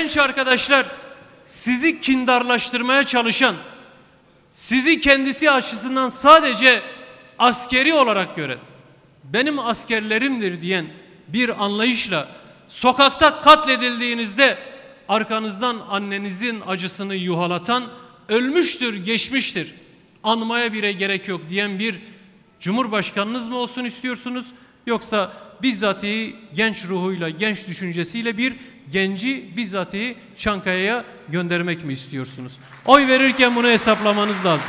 Genç arkadaşlar sizi kindarlaştırmaya çalışan, sizi kendisi açısından sadece askeri olarak gören, benim askerlerimdir diyen bir anlayışla sokakta katledildiğinizde arkanızdan annenizin acısını yuhalatan ölmüştür, geçmiştir. Anmaya bile gerek yok diyen bir cumhurbaşkanınız mı olsun istiyorsunuz? Yoksa bizzatihi genç ruhuyla, genç düşüncesiyle bir genci bizzatihi Çankaya'ya göndermek mi istiyorsunuz? Oy verirken bunu hesaplamanız lazım.